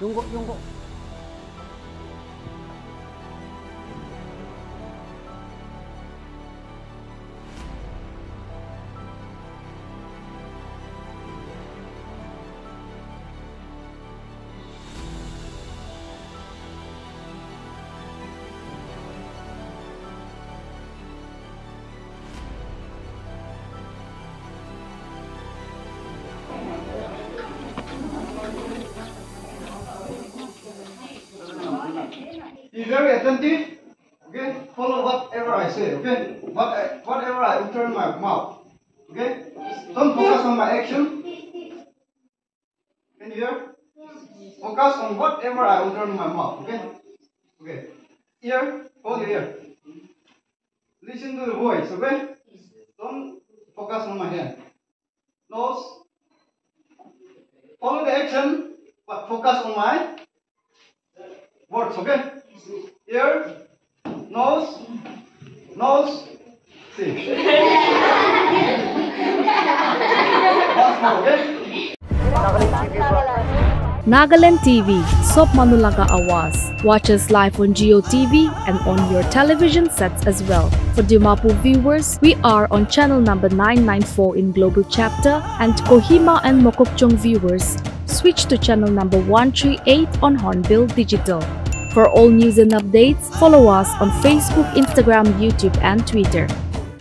用过用过。Be very attentive. Okay, follow whatever I say. Okay, what I, whatever I utter in my mouth. Okay, don't focus on my action. Can you hear? Focus on whatever I utter in my mouth. Okay, okay. Ear, hold your ear. Listen to the voice. Okay, don't focus on my hand. Nose. Follow the action, but focus on my words. Okay ear, nose, nose, see. Once? Nagaland TV, Sop Manulaga Awas. Watch us live on Jio TV and on your television sets as well. For Dimapur viewers, we are on channel number 994 in Global Chapter and Kohima and Mokokchung viewers, switch to channel number 138 on Hornbill Digital. For all news and updates, follow us on Facebook, Instagram, YouTube, and Twitter.